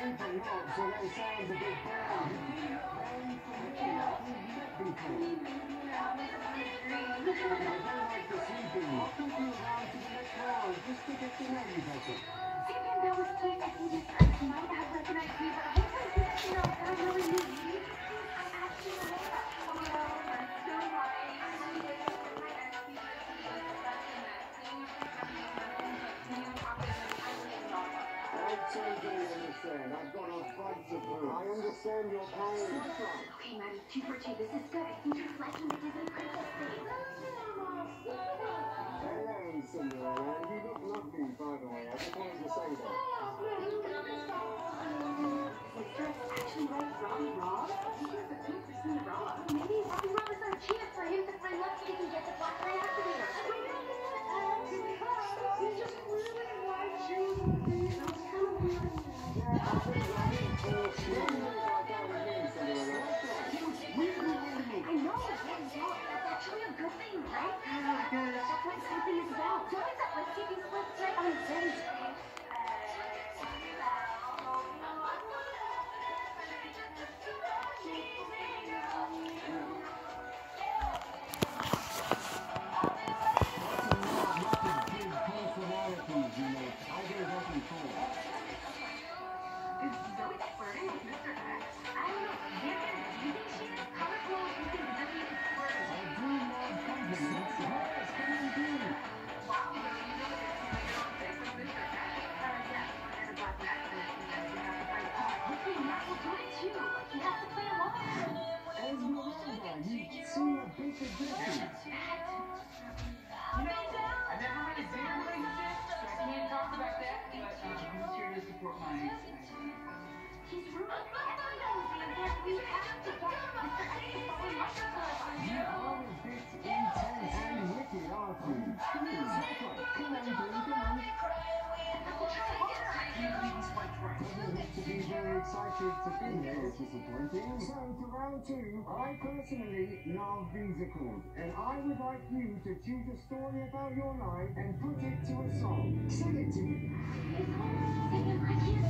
sleeping up, so sound a bit. I don't like the you to the next round, just to get to know you better. I understand your pain. Okay, Maddie, two for two. This is good. You're やった! Never been in a relationship, so I can't talk about that, but um, I'm here to support my He's. Everyone knows that we have to So to round two, I personally love musicals, and I would like you to choose a story about your life and put it to a song. Sing it to me. I can't sing, but you're a princess. You're supposed to be able to. I'll